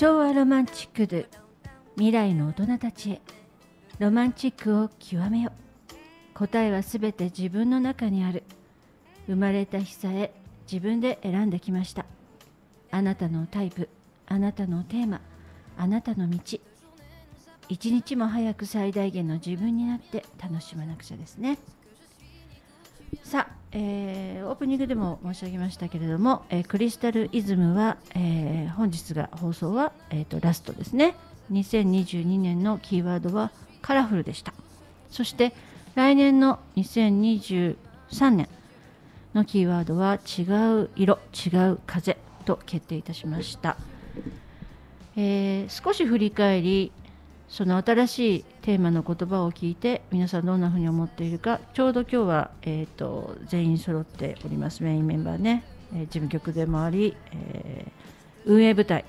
昭和ロマンチックで未来の大人たちへ。ロマンチックを極めよ答えはすべて自分の中にある。生まれた日さえ自分で選んできました。あなたのタイプあなたのテーマあなたの道。一日も早く最大限の自分になって楽しまなくちゃですね。さあ、えー、オープニングでも申し上げましたけれども、えー、クリスタルイズムは、えー、本日が放送は、えーと、ラストですね。2022年のキーワードはカラフルでした。そして来年の2023年のキーワードは違う色違う風と決定いたしました、えー、少し振り返りその新しいテーマの言葉を聞いて皆さんどんなふうに思っているかちょうど今日は、えーと、全員揃っておりますメインメンバーね、えー、事務局でもあり、えー、運営部隊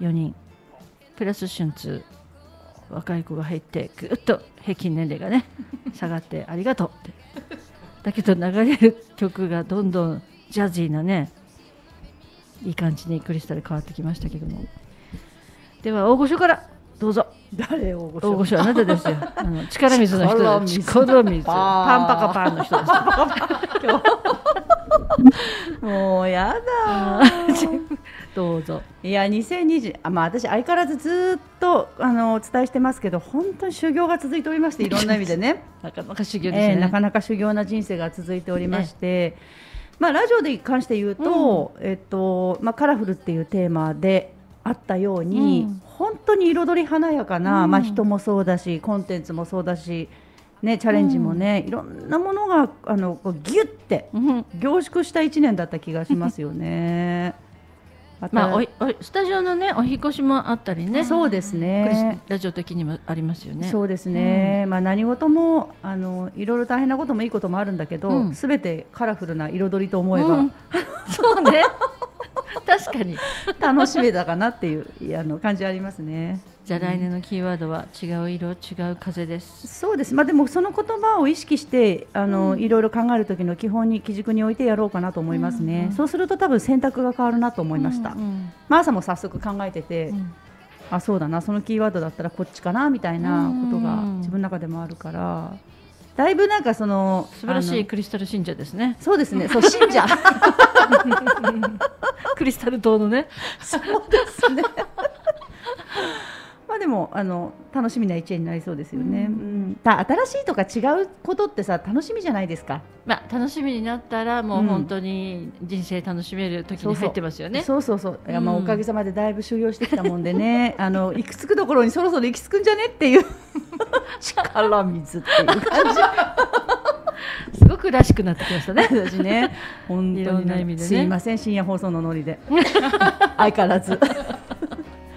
4人プラス春通若い子が入ってぐっと平均年齢がね 下がってありがとう。ってだけど流れる曲がどんどんジャズィーなねいい感じにクリスタル変わってきましたけども。では大御所からどうぞ。誰大御所大御所あなたですよ。力水の人です力水。パンパカパンの人です もうやだ。どうぞ。いや2020あまあ私相変わらずずっとあのお伝えしてますけど本当に修行が続いておりましていろんな意味でね。なかなか修行ですね、えー、なかなか修行な人生が続いておりまして、まあラジオで関して言うと、うん、えっとまあカラフルっていうテーマであったように、うん、本当に彩り華やかな、うん、まあ、人もそうだしコンテンツもそうだし、ね、チャレンジもね、うん、いろんなものがあのギュッて凝縮した1年だった気がしますよね。まあ、おスタジオのねお引越しもあったりね。そうですね。ラジオ的にもありますよね。そうですね、うん、まあ、何事もあのいろいろ大変なこともいいこともあるんだけどすべ、てカラフルな彩りと思えば、そうね。確かに。楽しみだかなっていうあの感じありますね。じゃあ来年のキーワードは違う色、違う風です。そうです。まあでもその言葉を意識してあの、うん、いろいろ考える時の基本に基軸に置いてやろうかなと思いますね。うんうん、そうすると多分選択が変わるなと思いました。うんうん、まあ朝も早速考えてて、うん、あそうだなそのキーワードだったらこっちかなみたいなことが自分の中でもあるから。だいぶなんかその素晴らしいクリスタル信者ですね。そうですね。そう信者。クリスタル島のね。そうですね。まあでもあの楽しみな一年になりそうですよね。うん、新しいとか違うことってさ楽しみじゃないですか？まあ楽しみになったらもう本当に人生楽しめる時に入ってますよね。そうそうそういやまあおかげさまでだいぶ修行してきたもんでね、あの行き着くところにそろそろ行き着くんじゃね？っていう 力水っていう感じ。すごくらしくなってきましたね。私ね、本当に、ね、すいません深夜放送のノリで相変わらず。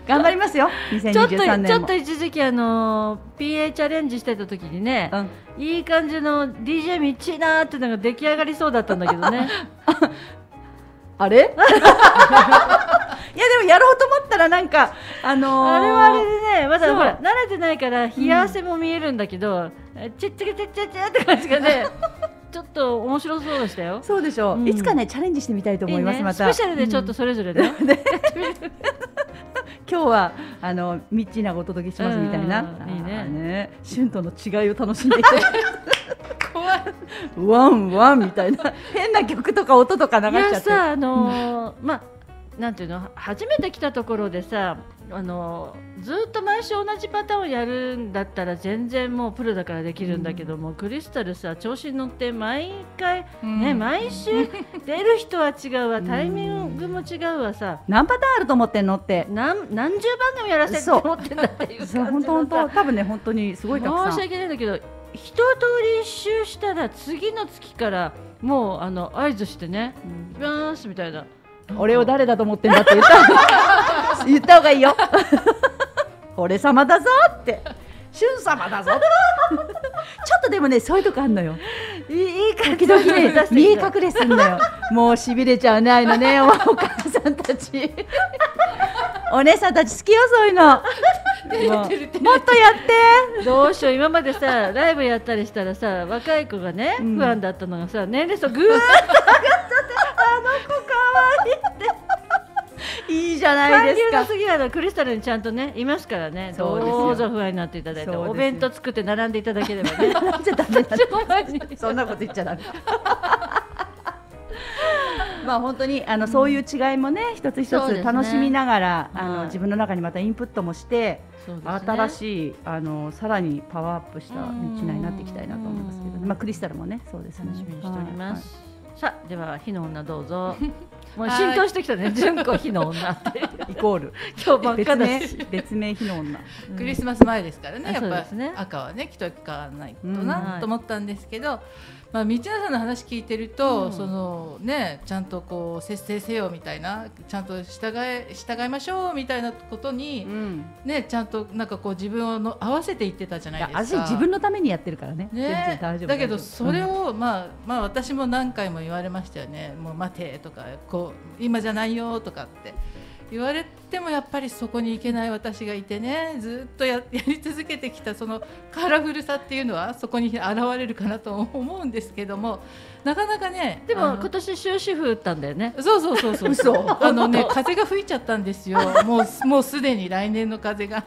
頑張りますよ。ちょっとちょっと一時期あの PA チャレンジしてた時にね、うん、いい感じの DJ みちなーってのが出来上がりそうだったんだけどね。あれ？いやでもやろうと思ったらなんかあのー、あれはあれでねまだほら慣れてないから冷や汗も見えるんだけど、うん、ちっちゃけちっちゃちゃって感じがねちょっと面白そうでしたよ。そうでしょう、うん、いつかねチャレンジしてみたいと思います、いいね、また。スペシャルでちょっとそれぞれね、今日はあのミッチーなお届けしますみたいな、いいね。ね。春との違いを楽しんでいて。怖い。ワンワンみたいな。変な曲とか音とか流しちゃって。さあのー、まあなんていうの？初めて来たところでさあのずっと毎週同じパターンをやるんだったら全然もうプロだからできるんだけども、うん、クリスタルさ調子に乗って毎回、ね、うん、毎週出る人は違うわタイミングも違うわさ、何パターンあると思ってんのって。何何十番組やらせて思ってんだっていう そう本当本当。多分ね本当にすごいたくさん。申し訳ないんだけど一通り一周したら次の月からもうあの合図してね「うん、ます」みたいな。俺を誰だと思ってんだって言った 言った方がいいよ。俺様だぞって。俊様だぞ。ちょっとでもねそういうとこあんのよ。いい感じね見え隠れすんのよ。もうしびれちゃうないのね お母さんたち。お姉さんたち好きよそういうの。もっとやって。どうしよう今までさライブやったりしたらさ若い子がね、不安だったのがさ年齢層ぐーっと上がっちゃってあの子かわいいっていいじゃないですか。か次はクリスタルにちゃんとねいますからね。そうどうぞ不安になっていただいてお弁当作って並んでいただければね。そんなこと言っちゃダメ。まあ本当にあの、そういう違いもね一つ一そうですねつ楽しみながら、あはいの自分の中にまたインプットもして、ね。新しいあのさらにパワーアップした道になっていきたいなと思いますけど、うん。まあクリスタルもねそうですね。楽しみにしておりまはい。す、さあでは火の女どうぞもうはい浸透してきたね純子火の女ってはい イコール。今日ばっかだ別名し別名火の女。クリスマス前ですからね、あやっぱね赤はね着とかないとうんな、はい。と思ったんですけど、まあ道枝さんの話聞いてると、うんそのねちゃんとこう節制せよみたいなちゃんと従え従いましょうみたいなことに、ん。ねちゃんとなんかこう自分をの合わせていってたじゃないですか。私自分のためにやってるからね。全然ね、大丈夫。だけどそれを、まあまあ私も何回も言われましたよねもう待てとかこう今じゃないよとかって言われてもやっぱりそこに行けない私がいてねずっとや やり続けてきたそのカラフルさっていうのはそこに現れるかなと思うんですけどもなかなかねでも今年終止符打ったんだよね。そうそうそうそう。嘘。あのね風が吹いちゃったんですよ。もうもうすでに来年の風が。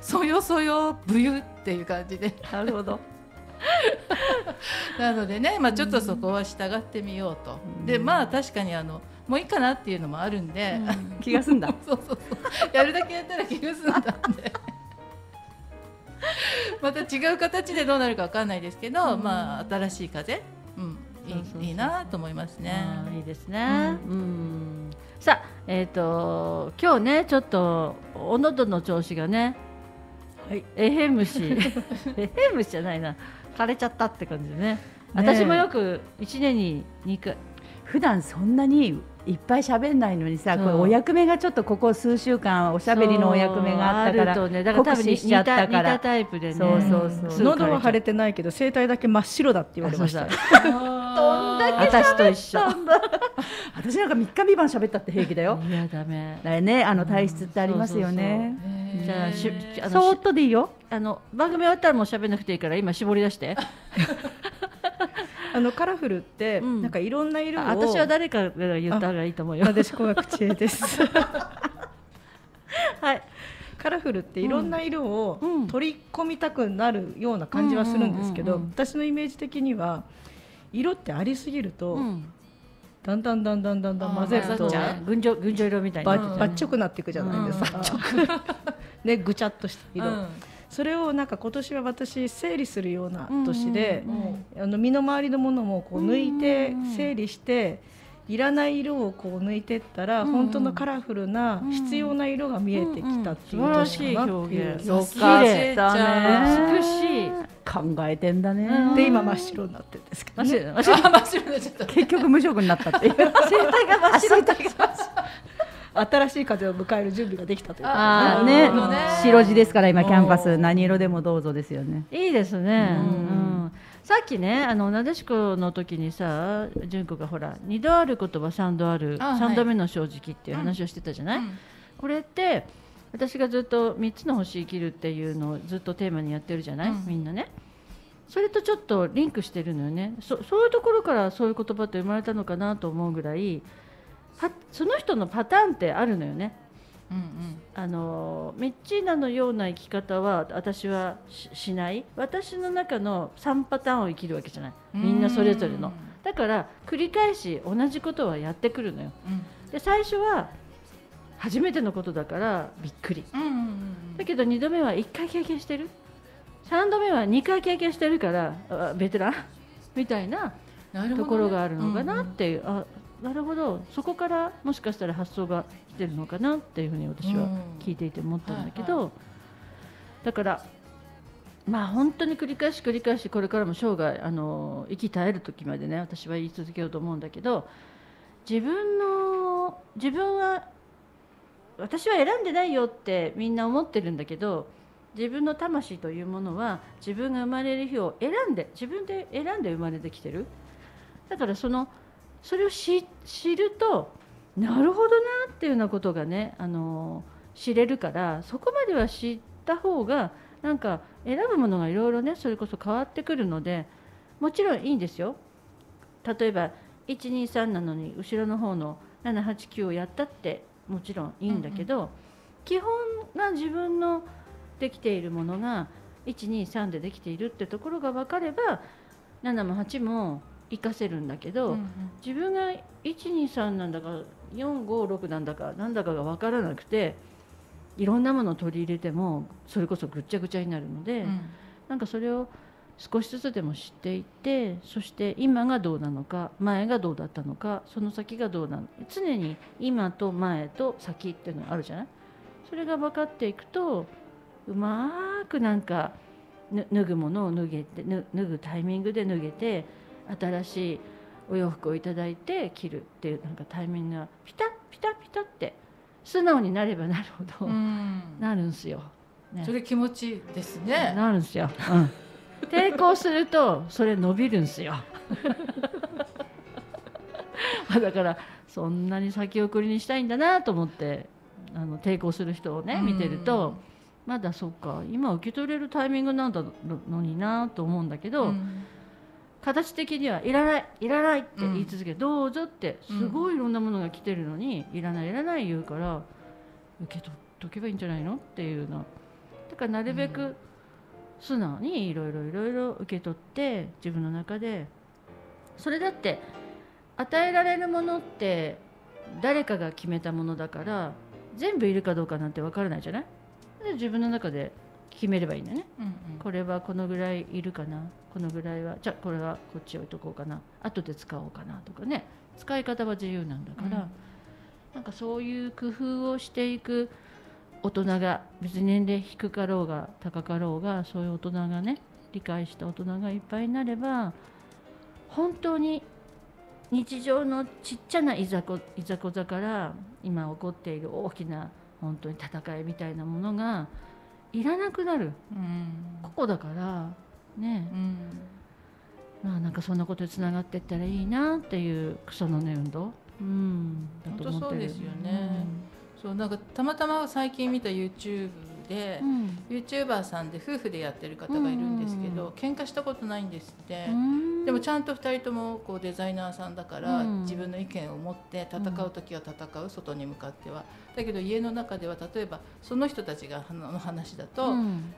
そよそよぶゆっていう感じで。なるほど。なのでね、まあ、ちょっとそこは従ってみようと、でまあ確かにあのもういいかなっていうのもあるんで、気が済んだ。そうそうそうやるだけやったら気が済んだんで また違う形でどうなるかわかんないですけど、まあ新しい風、うん、いいなと思いますね。いいですね。うん。さあ、えっ、と今日ねちょっとお喉の調子がね、はい。えへむし、えへむしじゃないな、枯れちゃったって感じでね。私もよく一年に二回。普段そんなにいっぱい喋んないのにさ、これお役目がちょっとここ数週間おしゃべりのお役目があったからね、だから多分しちゃったから。似た似たタイプでね。そうそうそう。喉は腫れてないけど声帯だけ真っ白だって言われました。どんだ私と一緒。私なんか三日三晩喋ったって平気だよ。いやダメ。だからね。あの体質ってありますよね。ねじゃあしあのそーっとでいいよ。あの番組終わったらもう喋んなくていいから今絞り出して。あのカラフルって、うん。なんかいろんな色をあ私は誰かが言った方がいいと思うよ。なでしこが口絵です。はい。カラフルっていろんな色をうん。取り込みたくなるような感じはするんですけど、うんうんうん。うん私のイメージ的には色ってありすぎると、うん。だんだんだんだんだんだん混ぜると群青群青色みたいな。ってばっちょくなっていくじゃないですか、ねぐちゃっとした色、うんそれをなんか今年は私整理するような年で、うんあの身の回りのものもこう抜いてうんうんうん。整理していらない色をこう抜いてったら、うんうん。本当のカラフルなうん必要な色が見えてきたっていう年かなっていう、素晴らしい表現。よか綺麗ったね美しい。考えてんだね、うん。で今真っ白になってるんですけど、真っね、白真っ白。あ真っ白になっちゃった。結局無職になったっていう。声帯が真っ白い新しい風を迎える準備ができたというか。ね。ね。白地ですから今キャンパス。何色でもどうぞですよね。いいですね。うん。うん。さっきねあのなでしこの時にさ純子がほら二度ある言葉三度あるあはい。三度目の正直っていう話をしてたじゃない？これって私がずっと3つの星生きるっていうのをずっとテーマにやってるじゃない、うん。みんなね。それとちょっとリンクしてるのよね。そそういうところからそういう言葉って生まれたのかなと思うぐらいパその人のパターンってあるのよね。うんうん。あのミッチーナのような生き方は私はししない。私の中の3パターンを生きるわけじゃない。みんなそれぞれの。だから繰り返し同じことはやってくるのよ。うん。で最初は初めてのことだからびっくり。だけど2度目は1回経験してる。3度目は2回経験してるからあベテラン？みたいなところがあるのかなっうんうんていう、あなるほど。そこからもしかしたら発想が来てるのかなっていうふうに私は聞いていて思ったんだけど、はいはだからまあ本当に繰り返し繰り返しこれからも生涯あの生き絶える時までね私は言い続けようと思うんだけど自分の自分は私は選んでないよってみんな思ってるんだけど自分の魂というものは自分が生まれる日を選んで自分で選んで生まれてきてる。だからそのそれを知知るとなるほどなっていうようなことがねあの知れるからそこまでは知った方がなんか選ぶものがいろいろねそれこそ変わってくるのでもちろんいいんですよ。例えば123なのに後ろの方の789をやったってもちろんいいんだけど、基本が自分のできているものが123でできているってところが分かれば7も8も活かせるんだけど、うん自分が123なんだか456なんだかなんだかが分からなくていろんなものを取り入れてもそれこそぐっちゃぐちゃになるので、うん。なんかそれを少しずつでも知っていってそして今がどうなのか前がどうだったのかその先がどうなの常に今と前と先っていうのがあるじゃない？それが分かっていくとうまーくなんかぬ脱ぐものを脱げてぬ脱ぐタイミングで脱げて新しいお洋服をいただいて着るっていうなんかタイミングがピタッピタッピタッって素直になればなるほど、うん。なるんすよ。ね。それ気持ちいいですね。なるんですよ、うん、抵抗するとそれ伸びるんですよ。だからそんなに先送りにしたいんだなと思ってあの抵抗する人をね見てると、まだそうか今受け取れるタイミングなんだのになと思うんだけうど、ん形的にはいらないいらないって言い続け、どうぞってすごいいろんなものが来てるのに、いらないいらない言うから受け取っとけばいいんじゃないのっていうの。だからなるべく素直にいろいろいろいろ受け取って自分の中でそれだって与えられるものって誰かが決めたものだから全部いるかどうかなんて分からないじゃない？で自分の中で決めればいいんだよね。うんこれはこのぐらいいるかな。このぐらいはじゃあこれはこっち置いとこうかな。後で使おうかなとかね。使い方は自由なんだから、なんかそういう工夫をしていく大人が別に年齢低かろうが高かろうがそういう大人がね理解した大人がいっぱいになれば本当に日常のちっちゃないざこいざこざから今起こっている大きな本当に戦いみたいなものがいらなくなる。うん。ここだからね。うん。まあなんかそんなことにつながっていったらいいなっていう草の根運動、うん、だと思ってる。そうですよね。そうなんかたまたま最近見た YouTube でう、ん。YouTuber さんで夫婦でやってる方がいるんですけど、うん喧嘩したことないんですって、うん。でもちゃんと2人ともこうデザイナーさんだから、うん。自分の意見を持って戦う時は戦う、外に向かっては。だけど家の中では例えばその人たちがの話だと、うん。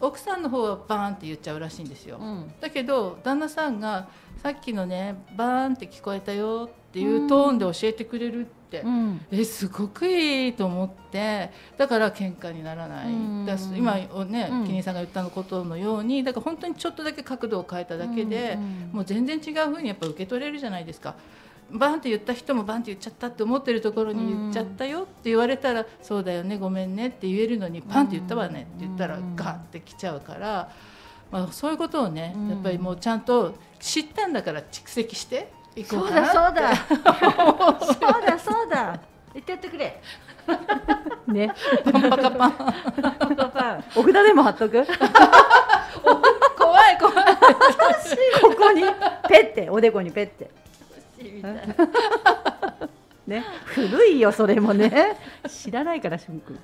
奥さんの方はバーンって言っちゃうらしいんですよ、うん。だけど旦那さんがさっきのねバーンって聞こえたよっていうトーンで教えてくれるって、うん。えすごくいいと思って。だから喧嘩にならない、うん。だ今おね、うん。キリンさんが言ったことのようにだから本当にちょっとだけ角度を変えただけで、うんもう全然違う風にやっぱ受け取れるじゃないですか。バンって言った人もバンって言っちゃったって思ってるところに言っちゃったよって言われたら、そうだよねごめんねって言えるのにパンって言ったわねって言ったらうん。ガッてきちゃうから、まあ、そういうことをね、うん。やっぱりもうちゃんと知ったんだから蓄積していこそううかなだそうだ。そうだ そうだ。言ってやってくれ。ね、パンパカパン。パパお札でも貼っとく？怖い怖い。ここに。ペッて。おでこにペッて。ね、古いよそれもね。知らないからしゅんくん。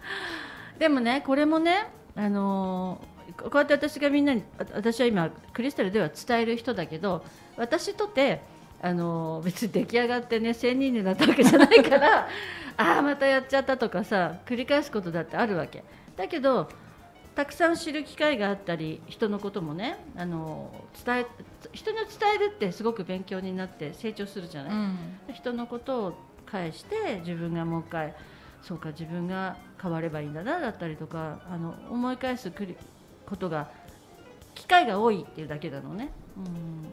でもねこれもねあのーこうやって私がみんなにあ私は今クリスタルでは伝える人だけど私とてあのー別に出来上がってね1000人になったわけじゃないから ああまたやっちゃったとかさ繰り返すことだってあるわけ。だけどたくさん知る機会があったり人のこともねあのー伝え人に伝えるってすごく勉強になって成長するじゃない、うん。人のことを返して自分がもう一回そうか自分が変わればいいんだなだったりとかあの思い返すことが機会が多いっていうだけなのね。う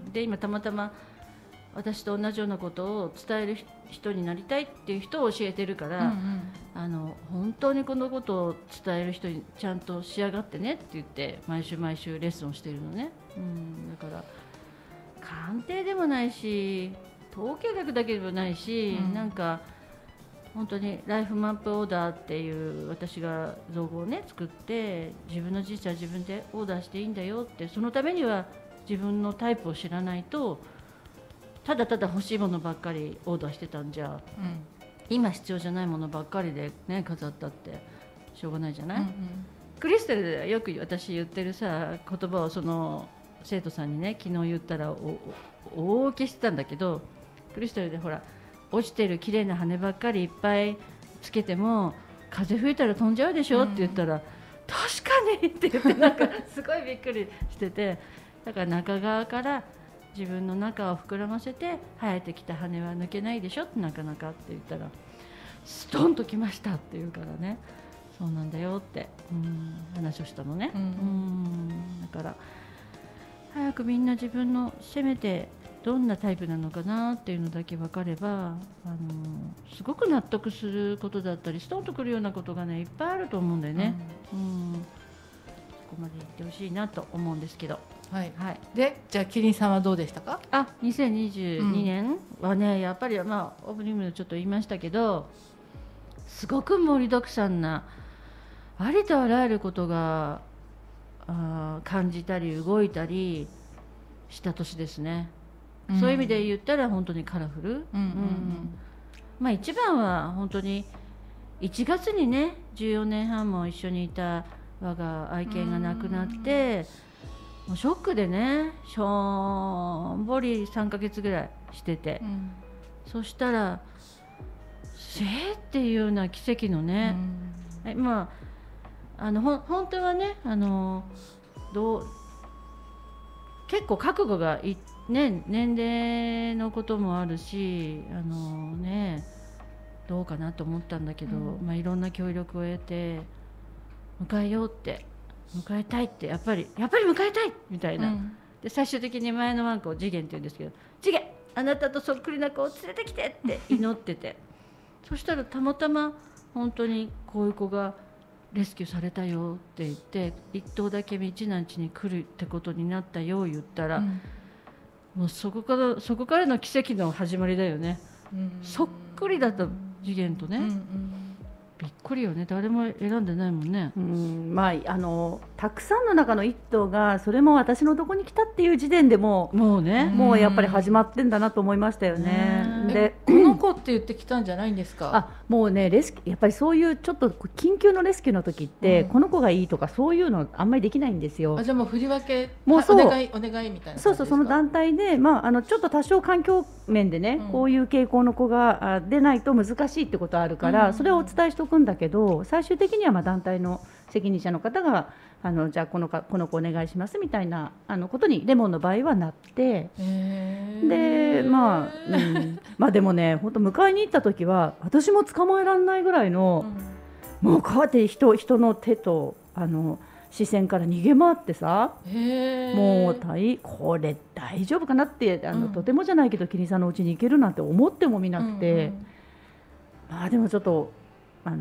ん、で今たまたま私と同じようなことを伝える人になりたいっていう人を教えてるから、うんあの本当にこのことを伝える人にちゃんと仕上がってねって言って毎週毎週レッスンをしているのね、うん、だから鑑定でもないし統計学だけでもないし、うん。なんか本当にライフマップオーダーっていう私が造語をね作って自分の人生は自分でオーダーしていいんだよってそのためには自分のタイプを知らないとただただ欲しいものばっかりオーダーしてたんじゃうん。今必要じゃないものばっかりでね飾ったってしょうがないじゃない、うんクリスタルではよく私言ってるさ言葉をその生徒さんにね昨日言ったら大受けしてたんだけどクリスタルでほら落ちてる綺麗な羽ばっかりいっぱいつけても風吹いたら飛んじゃうでしょ？って言ったら、確かにって言ってなんかすごいびっくりしててだから中側から自分の中を膨らませて生えてきた羽は抜けないでしょってなかなかって言ったらストンときましたって言うからね。そうなんだよってうん話をしたのね、うんうん。だから早くみんな自分のせめてどんなタイプなのかなっていうのだけ分かればあのすごく納得することだったりストンとくるようなことがねいっぱいあると思うんだよね、うん。そこまで言ってほしいなと思うんですけど、はい。はい、でじゃあキリンさんはどうでしたか？あ2022年はね、やっぱりまあオープニングでちょっと言いましたけどすごく盛りだくさんなありとあらゆることがあー感じたり動いたりした年ですね、そういう意味で言ったら本当にカラフル、うんうんまあ一番は本当に1月にね14年半も一緒にいた我が愛犬が亡くなってもうショックでねしょんぼり3ヶ月ぐらいしてて。う、ん。そしたら「せーっていうような奇跡のうね、ん。えまああのほん本当はねあのどう結構覚悟がい、ね、年齢のこともあるしあのねどうかなと思ったんだけど、うん。まあ、いろんな協力を得て迎えようって迎えたいってやっぱりやっぱり迎えたい！みたいな、うん。で最終的に前のワンコを次元って言うんですけど「次元あなたとそっくりな子を連れてきて!」って祈ってて。そしたらたまたま本当にこういう子がレスキューされたよって言って一頭だけ道南地に来るってことになったよ言ったら、うん。もうそこからそこからの奇跡の始まりだよね。うん。そっくりだった次元とね、うんうん。びっくりよね。誰も選んでないもんね。うん。まああのたくさんの中の一頭がそれも私のとこに来たっていう時点でももうね、んもうやっぱり始まってんだなと思いましたよね。でこの子って言ってきたんじゃないんですか？あもうねレスやっぱりそういうちょっと緊急のレスキューの時って、うん。この子がいいとかそういうのあんまりできないんですよ。あ。じゃあもう振り分けもうそう。お願いお願いみたいなそうそうその感団体で、まあ、あのちょっと多少環境面でね、うん。こういう傾向の子があ出ないと難しいってことはあるから、うん。それをお伝えしておくんだけど最終的にはまあ団体の責任者の方があのじゃあこのかこの子お願いしますみたいなあのことにレモンの場合はなって。じでまあ、うん、まあでもね本当迎えに行った時は私も捕まえられないぐらいの、もうこうやって人人の手とあの視線から逃げ回ってさもう大これ大丈夫かなってあの、うん。とてもじゃないけどキリンさんのうちに行けるなんて思ってもみなくて、まあでもちょっとあの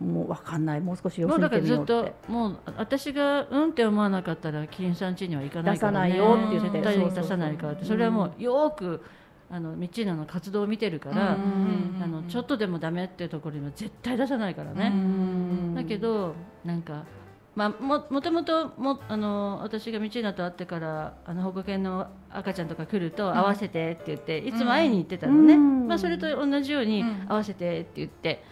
もう分かんない。もう少しもうだからずっともう私がうんって思わなかったらキリンさん家には行かないから、ね、出さないよって言って絶出さないからって。それはもうよくあの道菜の活動を見てるから、うんあのちょっとでもダメっていうところには絶対出さないからうね、んだけどなんか、まあ、ももともともあの私が道菜と会ってからあの保護犬の赤ちゃんとか来ると、ん。会わせてって言っていつも会いに行ってたのね、うん。まあ、それと同じように、うん。会わせてって言って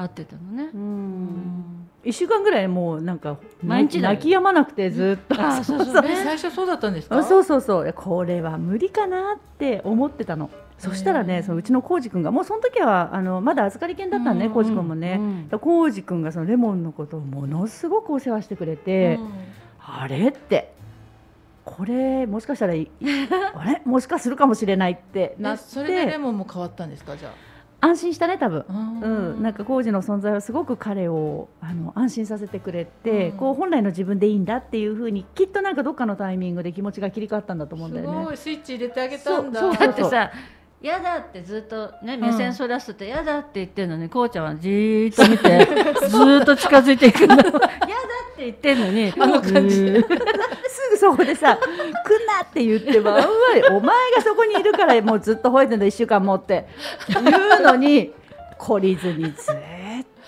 会ってたのね。うん。うん。1週間ぐらいもうなんか毎日泣き止まなくてずっと、あそうそう。え最初そうだったんですか？あそうそうそう。これは無理かなって思ってたの。そしたらねそのうちの浩司君がもうその時はあのまだ預かり犬だったん浩司君もね。うん浩司君がそのレモンのことをものすごくお世話してくれて、うん。あれってこれもしかしたらいあれ？もしかするかもしれないってなっえそれでレてモンも変わったんですか？じゃ安心したね多分。あうん、なんか浩司の存在はすごく彼をあの安心させてくれて、うん。こう本来の自分でいいんだっていうふうにきっとなんかどっかのタイミングで気持ちが切り替わったんだと思うんだよね。すごいスイッチ入れてあげたんだ。そう。だってさ「やだ」ってずっとね目線そらすと「やだ」って言ってるのにこうちゃんはじーっと見て ずーっと近づいていくの「やだ」って言ってるのにあの感じ。すぐそこでさ「来んな」って言ってばんわりお前がそこにいるからもうずっと吠えてんだ1週間もって。言うのに懲りずにずーっ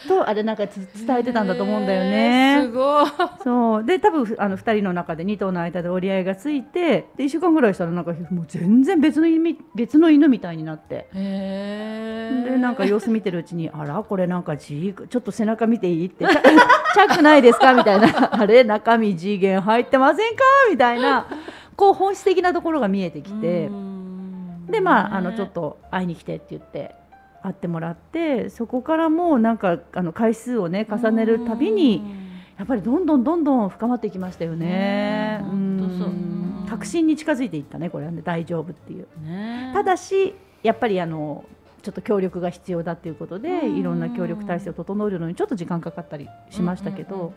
とあれなんかつ伝えてたんだと思うんだよね。すごいそうで多分あの2人の中で2頭の間で折り合いがついてで1週間ぐらいしたらなんかもう全然別の犬別の犬みたいになって。でなんか様子見てるうちに「あらこれなんかちょっと背中見ていい?」って「チャックないですか?」みたいな「あれ中身次元入ってませんか?」みたいなこう本質的なところが見えてきてうんでまああのちょっと会いに来てって言って会ってもらってそこからもうなんかあの回数をね重ねるたびにやっぱりどんどんどんどん深まっていきましたよね。うん。確信に近づいていったねこれはね大丈夫っていう。ねただしやっぱりあのちょっと協力が必要だっていうことでうん。いろんな協力体制を整えるのにちょっと時間かかったりしましたけど、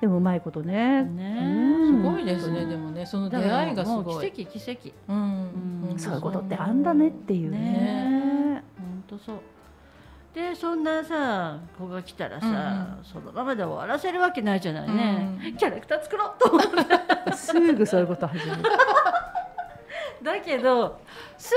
でもうまいことね。ね。うん。すごいですねでもねその出会いがすごい。奇跡奇跡。うん。うん。そういうことってあんだねっていうね。ね。本当そう。でそんなさ子が来たらさ、うんうん。そのままで終わらせるわけないじゃないね、うん。キャラクター作ろうと思って。すぐそういうこと始める。だけどす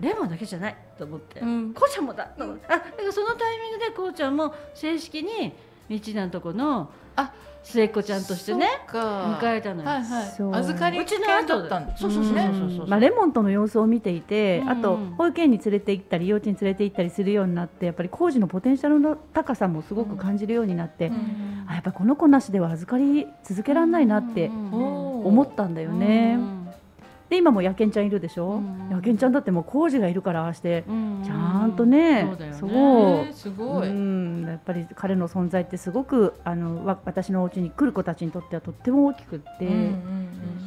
ぐレモンだけじゃないと思って、うん。こうちゃんもだと思って。あだからそのタイミングでこうちゃんも正式に道なんとこのあ末っ子ちゃんとしてね迎えたのよ、はいはい。そう。預かりうちの系だ後ったんですそうそうそうねそう。そうまあ、レモンとの様子を見ていて、うん。あと保育園に連れて行ったり幼稚園に連れて行ったりするようになってやっぱり工事のポテンシャルの高さもすごく感じるようになって、うん。あやっぱりこの子なしでは預かり続けられないなって思思ったんだよね。で今もやけんちゃんいるでしょ、うんやけんちゃんだってもう工事がいるからああしてうんちゃんとね、そうだよね。そう。すごい。うん、やっぱり彼の存在ってすごくあのわ私のお家に来る子たちにとってはとっても大きくって、うん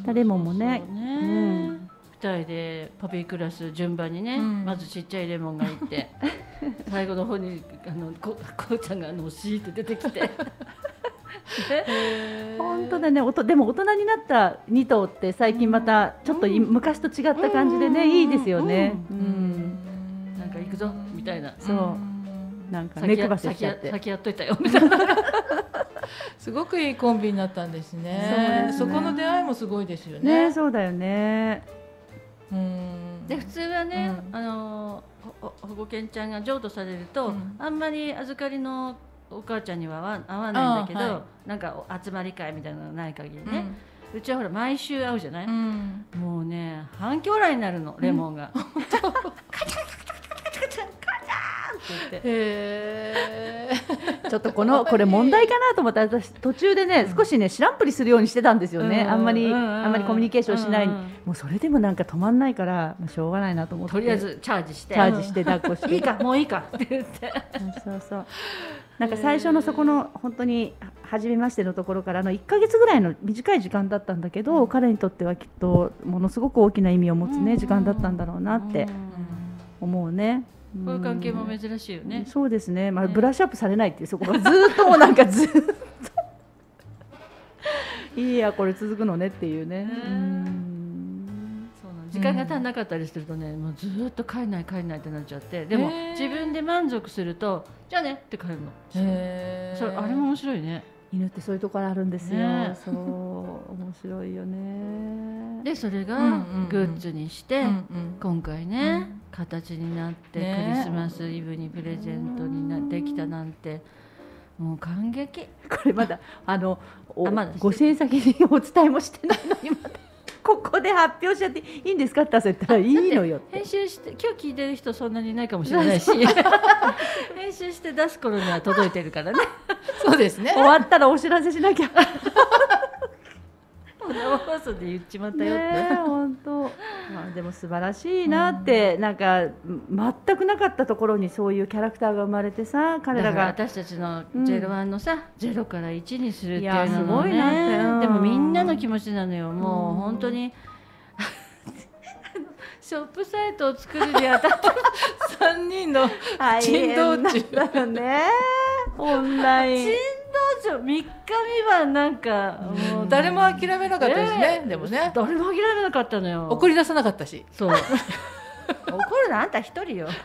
うんレモンもね。ね。うん二人でパピークラス順番にね、うん。まずちっちゃいレモンがいて 最後の方にあのここうちゃんがあのシーって出てきて。本当だね。おとでも大人になった2頭って最近またちょっとい、うん。昔と違った感じでね、うん。いいですよね、ううん。んなんか行くぞみたいな。そう。なんか目先や配せしちゃって。先やっといたよみたいな。すごくいいコンビになったんですね。ね。そこの出会いもすごいですよね。ね。そうだよね。うんで普通はね、うん。あの保護犬ちゃんが譲渡されると、うん。あんまり預かりのお母ちゃんには合わないんだけど、はなんかお集まり会みたいなのがない限りうん。ね、うちはほら毎週会うじゃない、うん。もうね反響来になるのレモンが。カチャカチャカチャ言って。へえ。ちょっとこのこれ問題かなと思って私途中でね少しね知らんぷりするようにしてたんですよね、うんあんまり、うん。あんまりコミュニケーションしない、うんもうそれでもなんか止まんないから、まあ、しょうがないなと思って。とりあえずチャージして。チャージして抱っこして。いいかもういいかって言って。そうそうなんか最初のそこの本当に初めましてのところからの1ヶ月ぐらいの短い時間だったんだけど、彼にとってはきっとものすごく大きな意味を持つね、時間だったんだろうなって思うね。こういう関係もうん珍しいよね。そうですね、まあ、ねブラッシュアップされないっていうそこがずーっともうなんかずーっと いいやこれ続くのねっていうね。時間が足んなかったりするとね、もうずーっと帰んない帰んないってなっちゃってでも自分で満足するとじゃあねって帰るの。へえ。それあれも面白いね。犬ってそういうところあるんですよ。ねそう面白いよね。でそれがグッズにして、うんうん今回ね、うん形になって、ねクリスマスイブにプレゼントになできたなんてもう感激。これまだあのおあまだご支援先にお伝えもしてないのにここで発表しちゃっていいんですかって言ったらいいのよ編集して今日聞いてる人そんなにいないかもしれないし。編集して出す頃には届いてるからね。そうですね。終。わったらお知らせしなきゃ生放送で言っちまったよ。って、本当。まあでも素晴らしいなって、なんか全くなかったところにそういうキャラクターが生まれてさ彼ららが私たちのうん。01のさ、0から1にするっていうのもすごいなって。ねうんでもみんなの気持ちなのよ。もううん本当に ショップサイトを作るにあたって 三人の大珍道中だよね。オンライン珍道場3日3晩なんかもう誰も諦めなかったですね。でもね。誰も諦めなかったのよ。怒り出さなかったし。そう。怒るのあんた一人よ。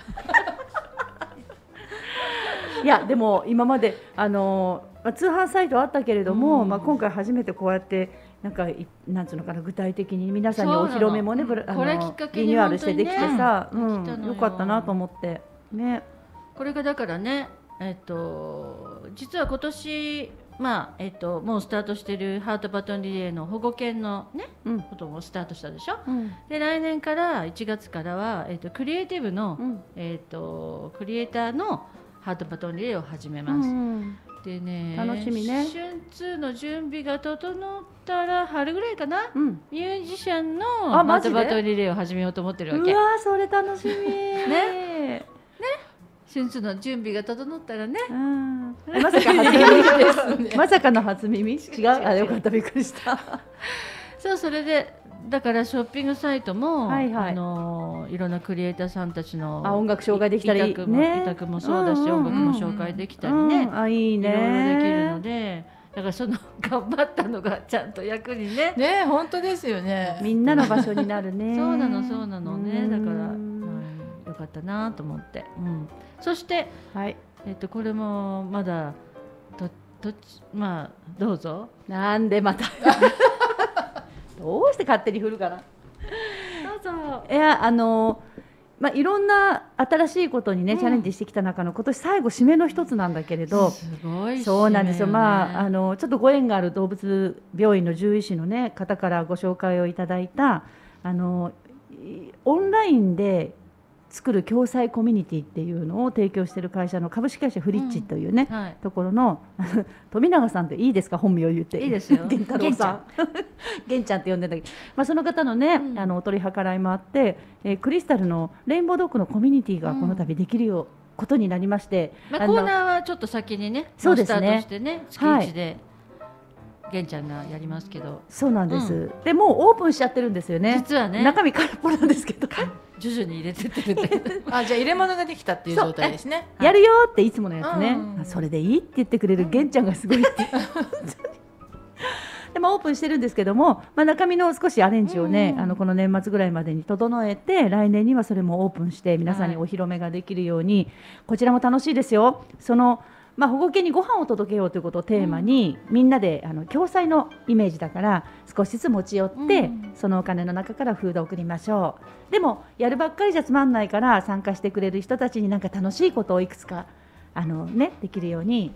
いやでも今まであのまあ通販サイトあったけれども、うん。まあ今回初めてこうやってなんかいなんつうのかな具体的に皆さんにお披露目もねブラあのこれきっかけにリニューアルしてできてさ、うん。よかったなと思って。ね。これがだからねえっと実は今年まあえっともうスタートしてるハートバトンリレーの保護犬のねうん。こともスタートしたでしょ？うん。で来年から1月からは、えっとクリエイティブの、うん。えっとクリエイターのハートバトンリレーを始めうます、んでね楽しみね。春2の準備が整ったら春ぐらいかな？うん、ミュージシャンのハートバトンリレーを始めようと思ってるわけ。うわーそれ楽しみ。ね春津の準備が整ったらね。うん。えまさか初耳？まさかの初耳？違う。あよかったびっくりした。そうそれでだからショッピングサイトも、はいはい。あのいろんなクリエイターさんたちのあ音楽紹介できたり委託も,、ね。委託もそうだし、うんうんうん音楽も紹介できたりね、うんあいいいろいろできるのねでだからその 頑張ったのがちゃんと役にね。ね本当ですよね。みんなの場所になるね。そうなのそうなのね。だから、よかったなと思って、うん、そして、はい。えっと、これもまだととまあどうぞ。なんでまた。どうして勝手に振るかな。どうぞ。いやあのまあいろんな新しいことにね、うん。チャレンジしてきた中の今年最後締めの一つなんだけれど。すごいそうなんですよ、まあ、あねのちょっとご縁がある動物病院の獣医師の、ね、方からご紹介をいただいたあのいオンラインで作る共済コミュニティっていうのを提供している会社の株式会社フリッチというね、はい。ところの富永さんっていいですか？本名を言って。いいですよ。源太郎さん。源ちゃん。って呼んでんだけど、まあ、その方のね、うん。あのお取り計らいもあって、えークリスタルのレインボードッグのコミュニティがこの度できるよう、ことになりまして、まあ、コーナーはちょっと先にねそうですね。もスタートしてね月はい。一で、玄ちゃんがやりますけど。そうなんです、でもうオープンしちゃってるんですよね。実はね。中身空っぽなんですけど。徐々に入れてってるんだけどあじゃあ入れ物ができたっていう状態ですね。やるよっていつものやつね、うん。あそれでいいって言ってくれる玄ちゃんがすごいって、でもオープンしてるんですけども、まあ、中身の少しアレンジをね、うん。あのこの年末ぐらいまでに整えて来年にはそれもオープンして皆さんにお披露目ができるように、こちらも楽しいですよ。その、まあ、保護犬にご飯を届けようということをテーマに、みんなであの共済のイメージだから少しずつ持ち寄って、うん。そのお金の中からフードを送りましょう。でもやるばっかりじゃつまんないから参加してくれる人たちになんか楽しいことをいくつかあの、ね、できるように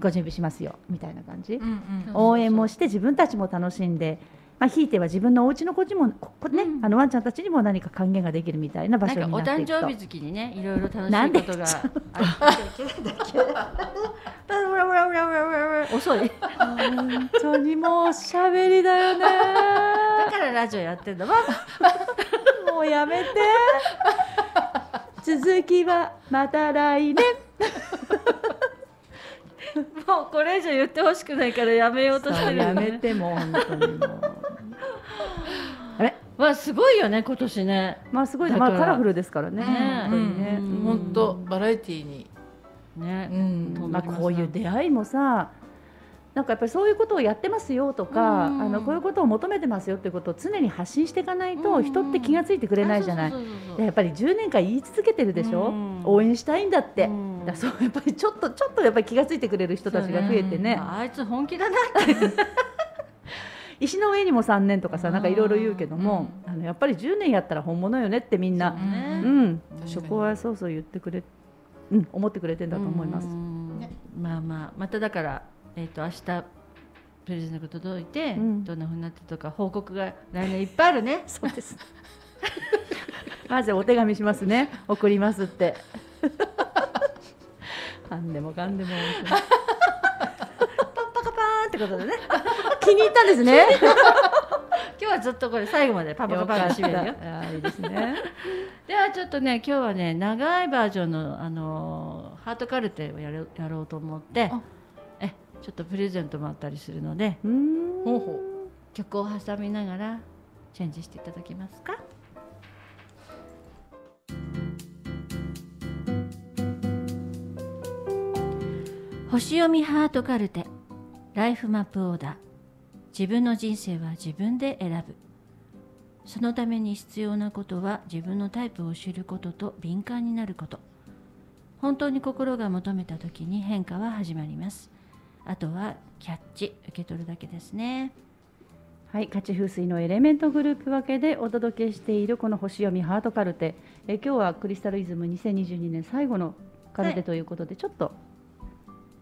ご準備しますよみたいな感じ、うんうん。応援もして自分たちも楽しんで、まあ、ひいては自分のお家の子にもここ、ねうん。あのワンちゃんたちにも何か還元ができるみたいな場所になっていくと。誕生日月にねいろいろ楽しいことがある。遅い本当にもう。おしゃべりだよねだからラジオやってんだわもう。やめて続きはまた来年 もうこれ以上言ってほしくないからやめようとしてるよそうやめねてもう本当にもう。あれ？わあすごいよね今年ね。まあすごいまあカラフルですからね。ね。本当にね、うん。本当バラエティーに、ね。うん。まあ、こういう出会いもさなんかやっぱりそういうことをやってますよとか、うんあのこういうことを求めてますよっていうことを常に発信していかないと、うん人って気が付いてくれないじゃない。やっぱり10年間言い続けてるでしょ、うん応援したいんだって、うんだそうやっぱりちょっとちょっとやっぱり気が付いてくれる人たちが増えてね。ああいつ本気だなって。石の上にも3年とかさなんかいろいろ言うけども、うあのやっぱり10年やったら本物よねってみんなそうね。うん、そこはそうそう言ってくれ、うん、思ってくれてんだと思います。まあまあまただからえっ、と明日プレゼントが届いて、うんどんな風になってとか報告が来年いっぱいあるね そうです。まずお手紙しますね。送りますって。かんでもかんでも。パンパカパーンってことでね。気に入ったんですね。今日はずっとこれ最後までパパパパが締めるよあーいいですね。ではちょっとね今日はね長いバージョンのあのーハートカルテをやるやろうと思ってちょっとプレゼントもあったりするので。曲を挟みながらチェンジしていただけますか？星読みハートカルテ。ライフマップオーダー。自分の人生は自分で選ぶ。そのために必要なことは自分のタイプを知ることと敏感になること。本当に心が求めた時に変化は始まりますあとはキャッチ受け取るだけですねはい、勝ち風水のエレメントグループ分けでお届けしているこの星読みハートカルテ。え今日はクリスタルイズム2022年最後のカルテということで、ちょっと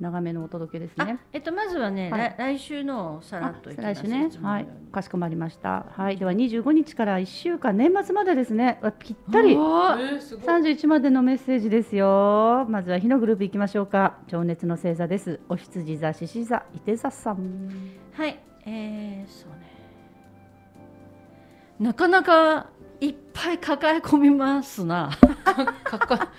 長めのお届けですね。あ。えっとまずはね、はい。来来週のをさらっと来週ね。はい。かしこまりました。はい、では25日から1週間、年末までですね、わぴったり。おー。えー、すごい。31までのメッセージですよ。まずは火のグループ行きましょうか。情熱の星座です。お羊座、獅子座、伊手座さん。はい。えー、そうね。なかなかいっぱい抱え込みますな。か か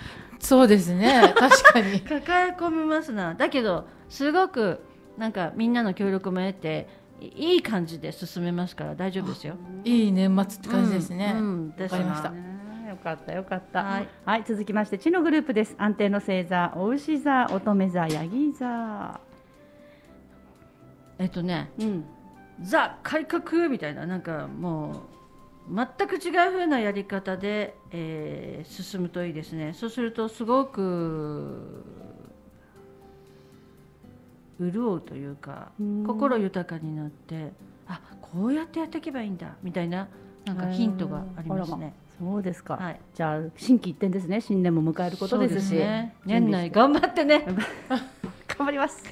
そうですね確かに 抱え込みますなだけどすごくなんかみんなの協力も得ていい感じで進めますから大丈夫ですよ。いい年末って感じですね、うんうんわかりましたねよかったよかった。ははいい、続きまして地のグループです。安定の星座、お牛座、乙女座、ヤギ座。えっとねうん。ザ改革みたいななんかもう全く違う風なやり方で、えー進むといいですねそうするとすごく潤うというかうん心豊かになってあこうやってやっていけばいいんだみたいななんかヒントがありますね。そうですか。はい、じゃあ心機一転ですね。新年も迎えることですし。ね年内頑張ってね。頑張ります。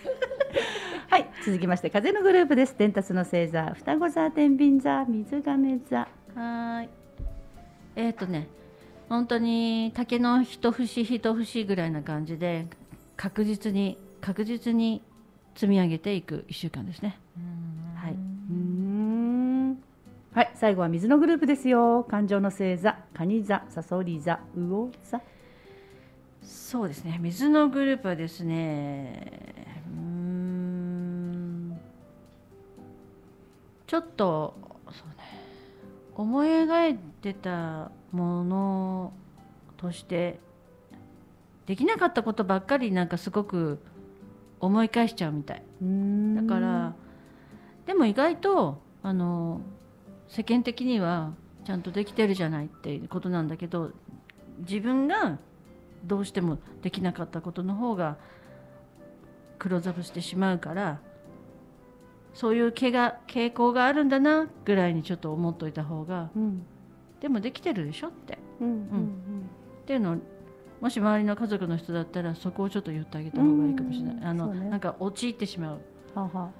はい、続きまして風のグループです。伝達の星座、双子座、天秤座、水亀座。はーい。えっ、とね、本当に竹の一節一節ぐらいな感じで確実に確実に積み上げていく一週間ですね。はい。うーん。はい、最後は水のグループですよ。感情の星座、蟹座、サソリ座、魚座。そうですね。水のグループはですね、ちょっと思い描いてたものとしてできなかったことばっかりなんかすごく思い返しちゃうみたい。だからでも意外とあの世間的にはちゃんとできてるじゃないっていうことなんだけど自分がどうしてもできなかったことの方がクローズアップしてしまうからそういう毛が傾向があるんだなぐらいにちょっと思っといた方がうん、でもできてるでしょって。うん、うん、っていうのをもし周りの家族の人だったらそこをちょっと言ってあげた方がいいかもしれない、うんあのね。なんか陥ってしまう。はは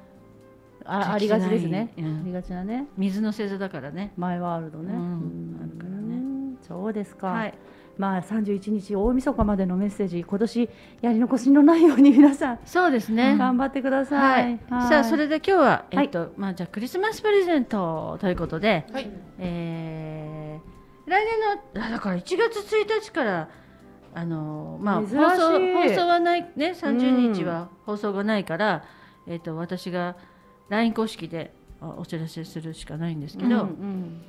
あ。ありがちですね、うん。ありがちなね。水の星座だからね。マイワールドね、うん。あるからね。うん。そうですか、はいまあ31日大晦日までのメッセージ今年やり残しのないように皆さんそうですね、頑張ってくださ、はい。い、はい。さあそれで今日は、はいえっとまあ、じゃあクリスマスプレゼントということで、はい。えー来年のあだから1月1日からあのまあ放送放送はないね30日は放送がないから、えっと私が LINE 公式であお知らせするしかないんですけど、うんうん。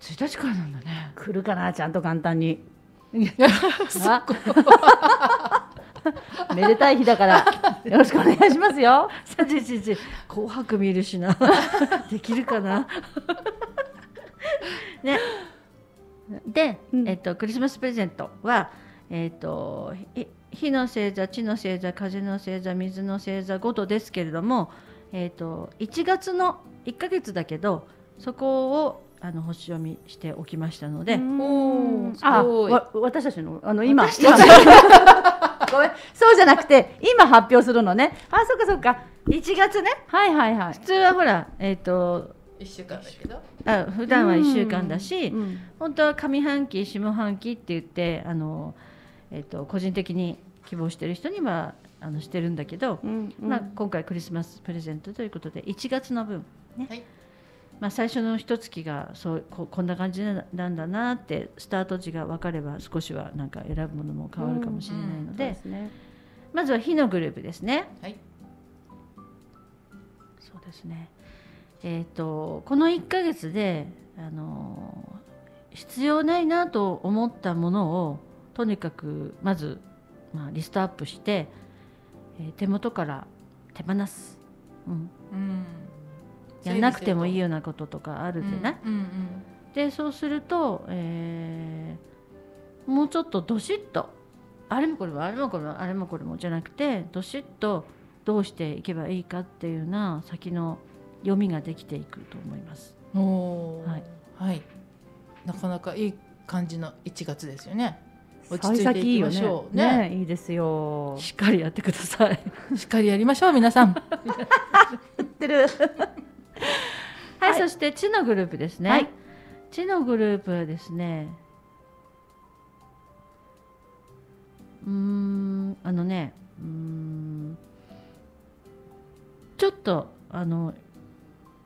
1日からなんだね。来るかなちゃんと簡単に。あ めでたい日だからよろしくお願いしますよ。31日紅白見るしな。できるかな？ね。で、うん。えっとクリスマスプレゼントはえっとひ火の星座地の星座風の星座水の星座ごとですけれどもえっと1月の1ヶ月だけどそこをあの星読みしておきましたので、あ私たちのあの今。ごめん。そうじゃなくて今発表するのね。あそっかそっか。1月ね。はいはいはい。普通はほらえっと一週間だけど。あ普段は1週間だし、うん本当は上半期下半期って言ってあの、えっと個人的に希望してる人にはあのしてるんだけど、うんうん。まあ、今回クリスマスプレゼントということで1月の分、ね。はいまあ、最初の一月がそうここんな感じななんだなってスタート時が分かれば少しはなんか選ぶものも変わるかもしれないのそうで、ですねまずは火のグループですね。はいそうですね。えっ、とこの1ヶ月であの必要ないなと思ったものをとにかくまずまあリストアップして、えー手元から手放す。うん。うんやんなくてもいいよようなこととかあるじゃない？うんうんでそうすると、えーもうちょっとどしっとあれもこれもあれもこれもあれもこれもじゃなくてどしっとどうしていけばいいかっていうような先の読みができていくと思います。はい。はい。なかなかいい感じの1月ですよね。落幸ち着いていきましょうね。ねいいですよ。しっかりやってください。しっかりやりましょう皆さん。言ってるはい、はいそして地のグループですね。はい地のグループはですね。うーん、あのね、うーん。ちょっと、あの。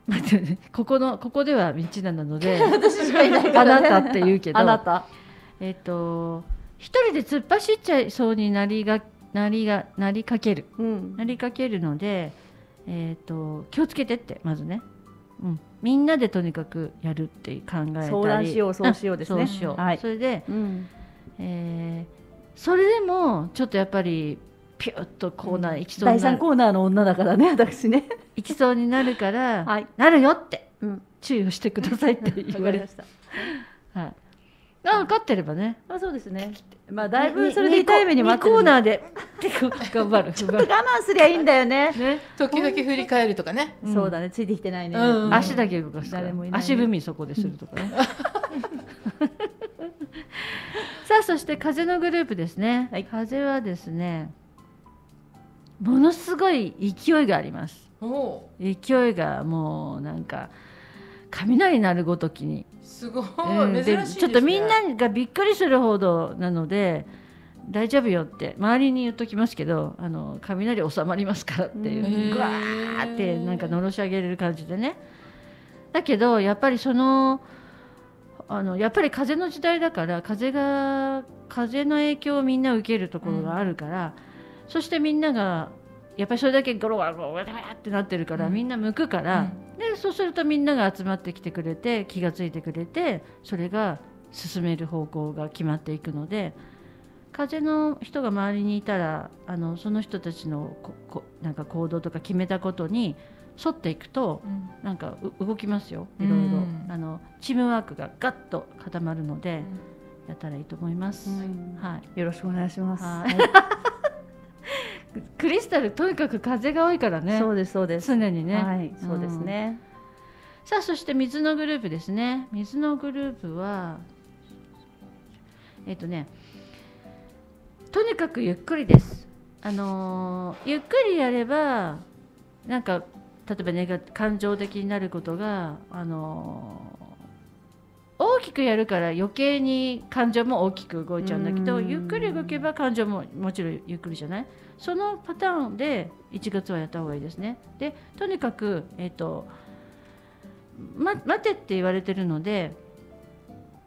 待ってね、ここの、ここでは道なので。私しかいないかあなたって言うけど。あなたえっ、と。一人で突っ走っちゃいそうになりがなりがなりかけるうんなりかけるので、えー、と気をつけてってまずね、うん、みんなでとにかくやるって考えたり。相談しようそうしようですね。そうしよう。はい。それで、うん。えーそれでもちょっとやっぱりピュッとコーナー行きそう第になる、三コーナーの女だからね私ね。行きそうになるから、はい。なるよって。うん。注意をしてくださいって言われて、した。はい、あ分かってればね。あそうですね。まあだいぶそれで痛い目に待って2コーるナーで頑張る。ちょっと我慢すりゃいいんだよね。ね、時々振り返るとかね。うん。そうだね。ついてきてないね。うん足だけ動かすから。誰もいないね。足踏みそこでするとかね。さあそして風のグループですね、はい。風はですねものすごい勢いがあります。勢いがもうなんか雷鳴るごときに、すごい、うん。珍しいですね。ちょっとみんながびっくりするほどなので大丈夫よって。周りに言っときますけどあの雷収まりますからっていう。ぐわー。ってなんかのろし上げれる感じでね。だけどやっぱりそのあのやっぱり風の時代だから風が風の影響をみんな受けるところがあるから、そしてみんながやっぱりそれだけゴロゴロゴロゴロってなってるから、うん。みんな向くから、でそうするとみんなが集まってきてくれて気がついてくれてそれが進める方向が決まっていくので風の人が周りにいたらあのその人たちのここなんか行動とか決めたことに沿っていくとうん。なんかう動きますよいろいろ、うん。あのチームワークがガッと固まるので、やったらいいと思います。うん。はい。よろしくお願いします。はいクリスタルとにかく風が多いからね。そうですそうです。常にね、はいそうですね。さあそして水のグループですね。水のグループはえっ、とねとにかくゆっくりです。あのーゆっくりやればなんか例えばネガ感情的になることがあのー大きくやるから余計に感情も大きく動いちゃうんだけどうん。ゆっくり動けば感情ももちろんゆっくりじゃない？そのパターンで1月はやった方がいいですねでとにかくえっ、とま、待てって言われてるので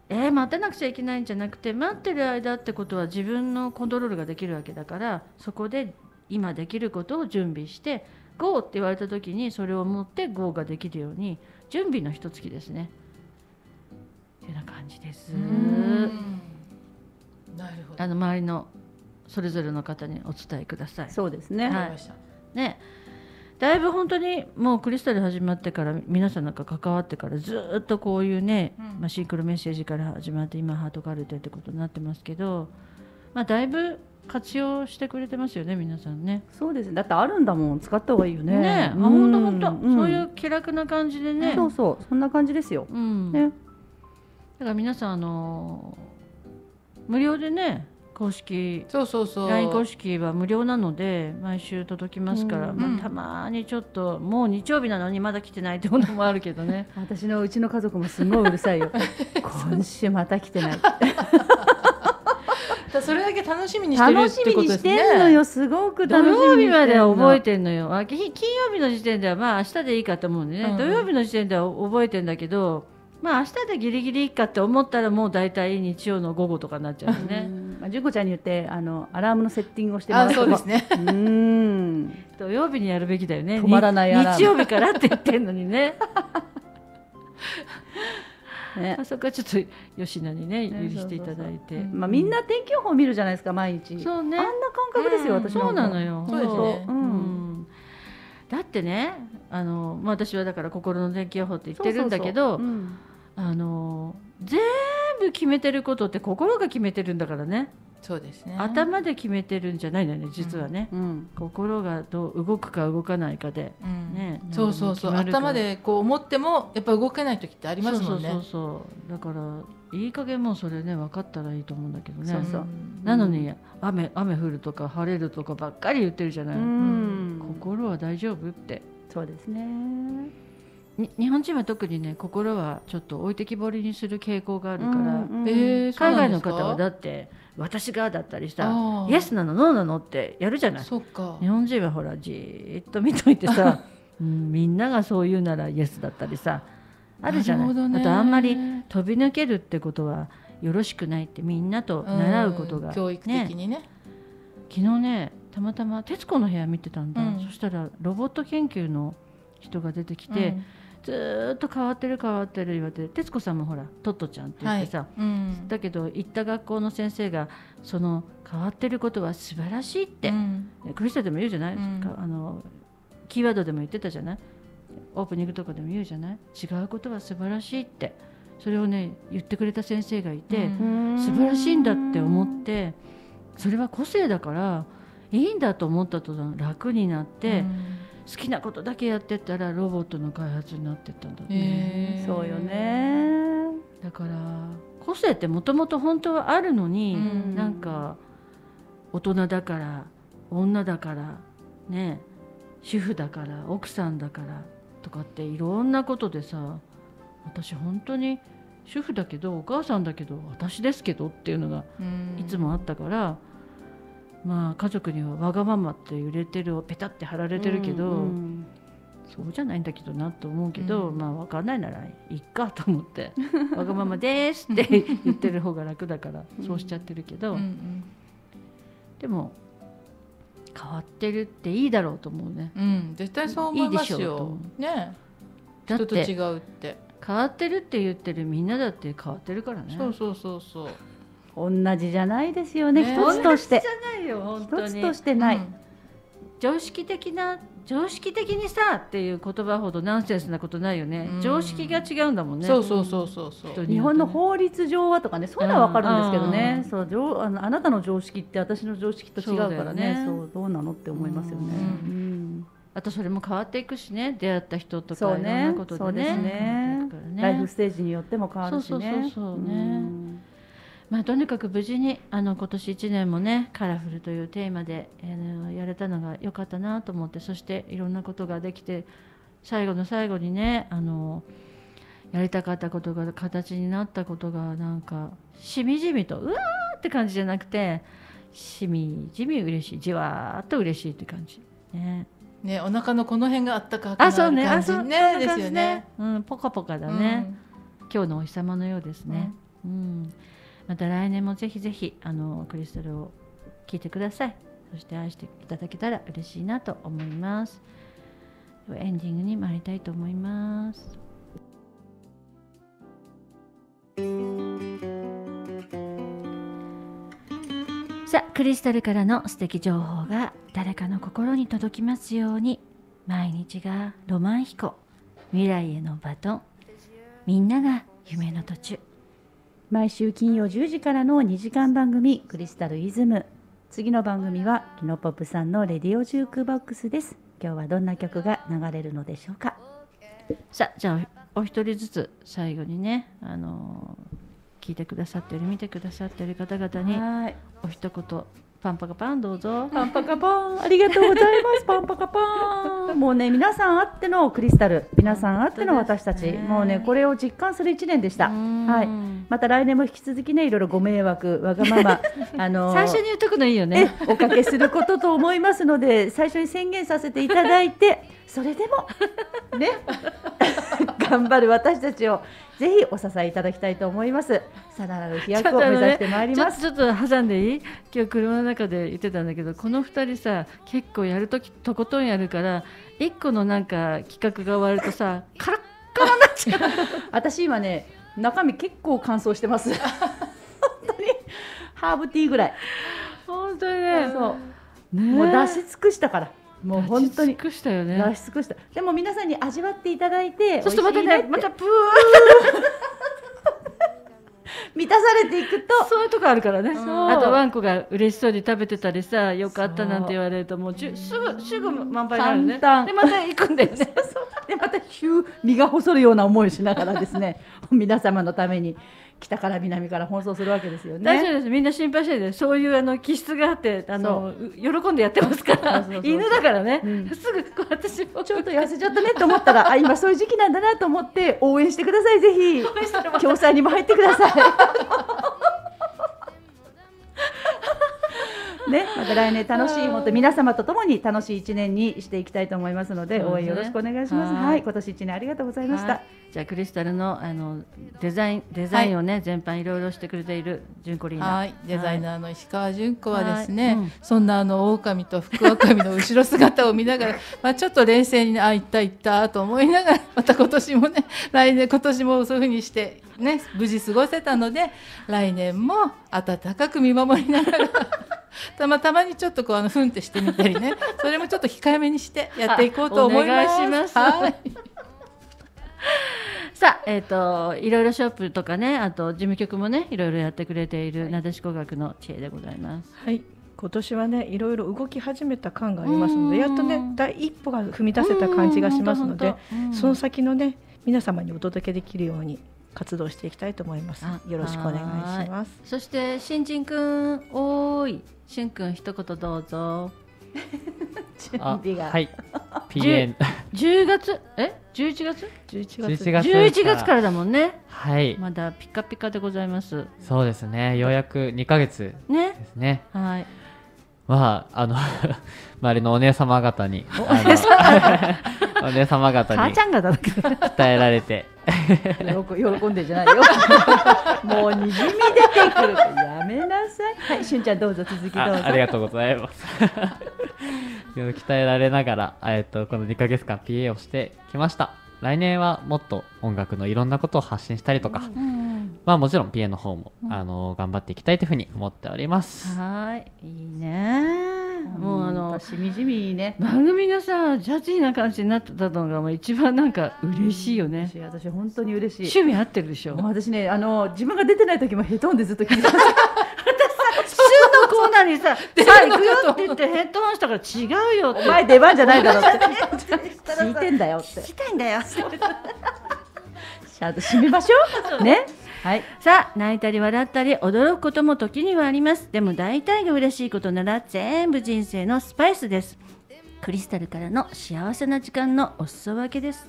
えー、待たなくちゃいけないんじゃなくて待ってる間ってことは自分のコントロールができるわけだからそこで今できることを準備して「GO」って言われた時にそれを持って「GO」ができるように準備の一月ですね。っていうような感じです。うんなるほどあの周りのそれぞれの方にお伝えください。そうですね。はい。ね。だいぶ本当にもうクリスタル始まってから皆さんなんか関わってからずっとこういうね、うん。まあ、シンクロメッセージから始まって今ハートカルテってことになってますけど、まあ、だいぶ活用してくれてますよね皆さんね。そうですね。だってあるんだもん。使った方がいいよね。ね。ん。本当本当、ん。そういう気楽な感じでね。そうそう。そんな感じですよ。うん。ね。だから皆さんあの無料でね公式そうそうそう。LINE 公式は無料なので毎週届きますから、うんまあ、たまにちょっともう日曜日なのにまだ来てないってこともあるけどね。私のうちの家族もすごいうるさいよ。今週また来てない だそれだけ楽しみにしてる楽しってみにしてことですね。んのよ。すごく土楽しみに曜日までは覚えててんのよ。金曜日の時点ではまあ明日でいいかと思うんでね、うん土曜日の時点では覚えてんだけどまあ明日でギリギリいいかって思ったらもう大体日曜の午後とかになっちゃうんでね。まあ純子ちゃんに言ってあのアラームのセッティングをしてもらそうですね。うん。土曜日にやるべきだよね。止まらないアラーム。日曜日からって言ってんのにね。ね。あそこはちょっと吉野にねね許していただいて。うん。まあみんな天気予報見るじゃないですか毎日。そうね。あんな感覚ですよ、うん。私そうなのよ。そうですね。ううん。んだってねあの、まあ、私はだから心の天気予報って言ってるんだけどあの全部決めてることって心が決めてるんだからね、そうですね。頭で決めてるんじゃないのよね実はね、うん。心がどう動くか動かないかで。うん。ね。そうそうそう。頭でこう思ってもやっぱ動けない時ってありますもんね。そうそうだからいい加減もうそれね分かったらいいと思うんだけどね。そうそう。うん。なのに雨雨降るとか晴れるとかばっかり言ってるじゃない、うん。心は大丈夫って。そうですね。に日本人は特にね心はちょっと置いてきぼりにする傾向があるから、うんうん。海外の方はだって私がだったりさあーイエスなのノーなのってやるじゃない。そっか。日本人はほらじーっと見といてさ、うん、みんながそう言うならイエスだったりさあるじゃない、ね。あとあんまり飛び抜けるってことはよろしくないってみんなと習うことが、ん。教育的ね、にね。昨日ねたまたま『徹子の部屋』見てたんだ、うん。そしたらロボット研究の人が出てきて、ずーっと変わってる変わってる言われて徹子さんもほらトットちゃんって言ってさ、うんうん。だけど行った学校の先生がその変わってることは素晴らしいって、うん。クリスタでも言うじゃない、うん。かあのキーワードでも言ってたじゃない？オープニングとかでも言うじゃない？違うことは素晴らしいって。それをね言ってくれた先生がいて、うん。素晴らしいんだって思ってそれは個性だからいいんだと思ったと楽になって、好きなことだけやってったらロボットの開発になってったんだって、へー。そうよね。だから個性ってもともと本当はあるのに、うん。なんか大人だから女だからね主婦だから奥さんだからとかっていろんなことでさ私本当に主婦だけどお母さんだけど私ですけどっていうのがうん。いつもあったから、まあ家族にはわがままっていうレッテルをペタって貼られてるけど、うんそうじゃないんだけどなと思うけど、うん。まあ分かんないならいっかと思って「わがままです」って言ってる方が楽だからそうしちゃってるけど、うんうん。でも変わってるっていいだろうと思うね。うん絶対そう思いますいいでしょうとよ思ね。だっ人と違てうって。変わってるって言ってるみんなだって変わってるからね。そうそうそうそう同じじゃないですよね。ね。一つとして。一つとしてない、うん。常識的な常識的にさっていう言葉ほどナンセンスなことないよね、うん。常識が違うんだもんね。そうそうそうそうそう。日本の法律上はとかねそういうのは分かるんですけどね、うん。そう常あのあなたの常識って私の常識と違うからね。そうね。どうなのって思いますよね。うん。うん。あとそれも変わっていくしね。出会った人とかそうね。いろんなことでね。ね。ね。ライフステージによっても変わるしね。そうそうそうそうね。んまあ、とにかく無事にあの今年1年もねカラフルというテーマで、あのやれたのが良かったなと思ってそしていろんなことができて最後の最後にねあのやりたかったことが形になったことがなんかしみじみとうわーって感じじゃなくてしみじみ嬉しいじわーっと嬉しいって感じ。ね。ねお腹のこの辺があったかくなあるそうね。あ感じそう。ねですそんな感じよね。うんポカポカだね、今日のお日様のようですね、うんまた来年もぜひぜひあのクリスタルを聞いてください。そして愛していただけたら嬉しいなと思います。エンディングに参りたいと思います。さあクリスタルからの素敵情報が誰かの心に届きますように。毎日がロマン飛行。未来へのバトン。みんなが夢の途中。毎週金曜10時からの2時間番組クリスタルイズム。次の番組はキノポップさんのレディオジュークボックスです。今日はどんな曲が流れるのでしょうか？さあじゃあお一人ずつ最後にねあのー聞いてくださってる見てくださってる方々にはい。お一言パンパカパンどうぞ。パンパカパン。ありがとうございます。パンパカパン。もうね皆さんあってのクリスタル。皆さんあっての私たち、ねもうねこれを実感する一年でした。うん。はい。また来年も引き続きねいろいろご迷惑わがまま あの最初に言っとくのいいよね。えおかけすることと思いますので最初に宣言させていただいてそれでも ね頑張る私たちをぜひお支えいただきたいと思います。さらなる飛躍を目指してまいります。ちょっとちょっと挟んでいい？今日車の中で言ってたんだけどこの2人さ結構やるときとことんやるから1個のなんか企画が終わるとさ カラッカラになっちゃう。私今ね中身結構乾燥してます。本当にハーブティーぐらい。本当にね。そうねもう出し尽くしたからもう本当に尽くしたよね。出し尽くした。でも皆さんに味わっていただいてそうするとまたねまたプー。満たされていくと。そういうとこあるからね。あとワンコが嬉しそうに食べてたりさよかったなんて言われるともうじゅすぐすぐ満杯になるね。簡単。でまた行くんだよね。でまたヒュー身が細るような思いをしながらですね 皆様のために北から南から奔走するわけですよね。大丈夫です。みんな心配しないでそういうあの気質があってあのう。喜んでやってますから。犬だからね、うん。すぐこう私もちょっと痩せちゃったねと思ったらあ今そういう時期なんだなと思って応援してください。ぜひ。共催にも入ってください。ね、また来年楽しい本当皆様と共に楽しい一年にしていきたいと思いますので、応援よろしくお願いします。はいはい、今年一年ありがとうございました。はいじゃあクリスタルのあのデザインデザインをね、全般いろいろしてくれている純子リーナ。はい、デザイー。ナーの石川純子はですね、そんなあの狼と福狼の後ろ姿を見ながら、まあちょっと冷静にねあ行った行ったと思いながら、また今年もね、来年今年もそういうふうにしてね無事過ごせたので、来年も温かく見守りながら。たまたまにちょっとこうあのふんってしてみたりね、それもちょっと控えめにしてやっていこうと思います。はい。さあ、えっ、といろいろショップとかね、あと事務局もね、いろいろやってくれているなでしこ学の知恵でございます。はい。今年はねいろいろ動き始めた感がありますのうん。でやっとね第一歩が踏み出せた感じがしますのでその先のね皆様にお届けできるように活動していきたいと思いますあよろしくお願いしますそして新人くん、おーい、しゅんくん一言どうぞ。準あ備が。はい。PN 10月、え、11月11 11月月11月からだもんね。はい。まだピカピカでございます。そうですね。ようやく2ヶ月ねで。すね。はい。まああの周りのお姉様方にお姉様方に母ちゃんがだっけ鍛えられて喜喜んでんじゃないよ。もうにじみ出てくる。やめなさい。はい、しゅんちゃんどうぞ続きどうぞ。あありがとうございます。鍛えられながら、えっとこの2ヶ月間 PA をしてきました。来年はもっと音楽のいろんなことを発信したりとか、うん。まあもちろん PA の方も、あの頑張っていきたいというふうに思っております。はい。いいね。もうあの、しみじみね。番組がさ、ジャズィーな感じになってたのがもう一番なんか嬉しいよね。私私本当に嬉しい。趣味合ってるでしょ？私ねあの自分が出てない時もヘッドホンでずっと聞いてた。週のコーナーにさ、さあ行くよって言ってヘッドホンしたから違うよって。お前出番じゃないだろって。聞いてんだよって。聞きたいんだよ。ちゃんと締めましょう。ね。はい。さあ泣いたり笑ったり驚くことも時にはあります。でも大体が嬉しいことなら全部人生のスパイスです。クリスタルからの幸せな時間のお裾分けです。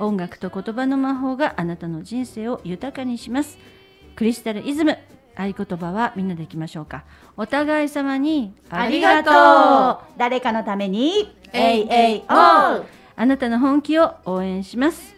音楽と言葉の魔法があなたの人生を豊かにします。クリスタルイズム合言葉はみんなでいきましょうか。お互い様にありがとう。誰かのために。えいえいおおうあなたの本気を応援します